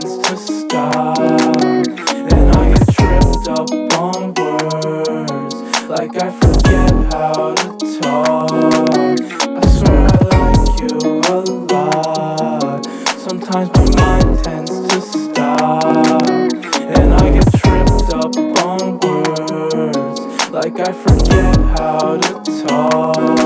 plans to stop. And I get tripped up on words. Like I forget how to talk. I swear I like you a lot. Sometimes my mind tends to stop. And I get tripped up on words. Like I forget how to talk.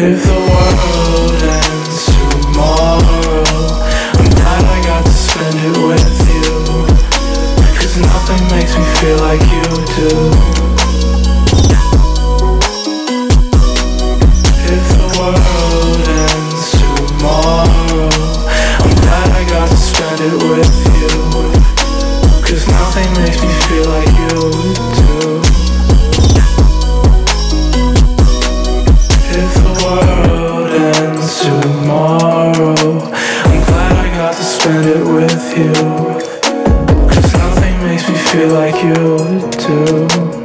If the world ends tomorrow I'm glad I got to spend it with you. Cause nothing makes me feel like you do. spend it with you. Cause nothing makes me feel like you do.